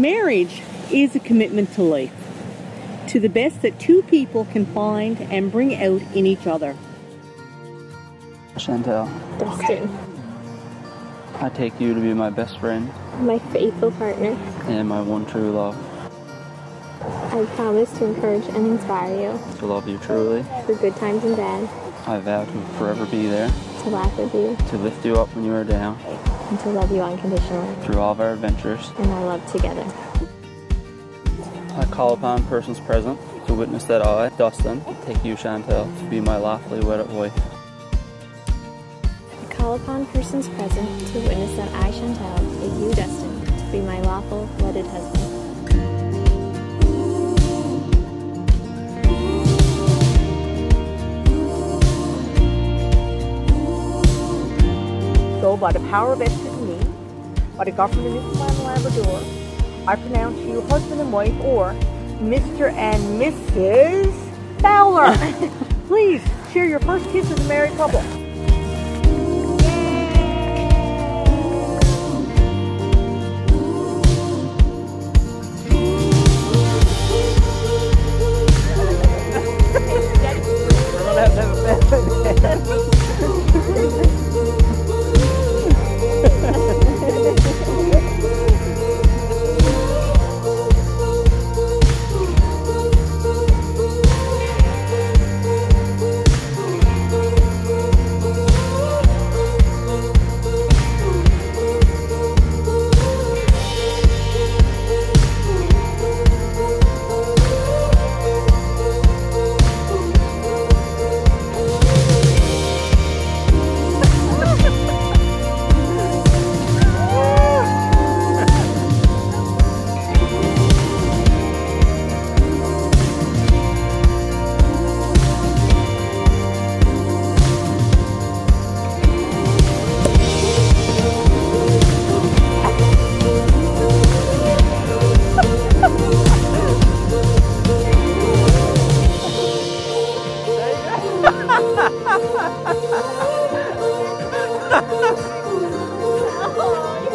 Marriage is a commitment to life, to the best that two people can find and bring out in each other. Chantelle, Dustin, I take you to be my best friend. My faithful partner. and my one true love. I promise to encourage and inspire you. To love you truly, through good times and bad, I vow to forever be there, to laugh with you, to lift you up when you are down, and to love you unconditionally through all of our adventures. and our love together. I call upon persons present to witness that I, Dustin, take you, Chantelle, to be my lawfully wedded wife. I call upon persons present to witness that I, Chantelle, take you, Dustin, to be my lawful wedded husband. By the power vested in me, by the government of Newfoundland and Labrador, I pronounce you husband and wife, or Mr. and Mrs. Fowler. Please share your first kiss as a married couple. 五